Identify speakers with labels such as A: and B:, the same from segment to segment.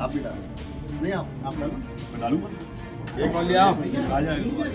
A: आप भी डालो। नहीं आप आप डालो।
B: मैं डालूँगा। एक और लिया। आ जाएगा।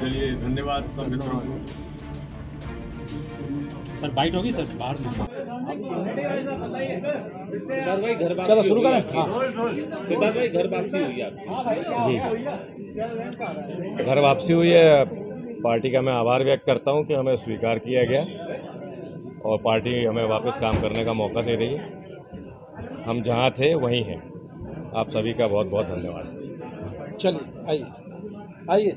B: चलिए धन्यवाद सब मित्रों को।
C: सर बाइट होगी सर बाहर में
D: सिद्धार्थ भाई घर
C: चलो शुरू करें? हाँ।
D: सिद्धार्थ भाई घर वापसी हुई आपकी
E: जी। घर वापसी हुई है। पार्टी का मैं आभार व्यक्त करता हूँ कि हमें स्वीकार किया गया और पार्टी हमें वापस काम करने का मौका दे रही है। हम जहाँ थे वहीं हैं। आप सभी का बहुत बहुत धन्यवाद।
C: चलिए आइए। आइए।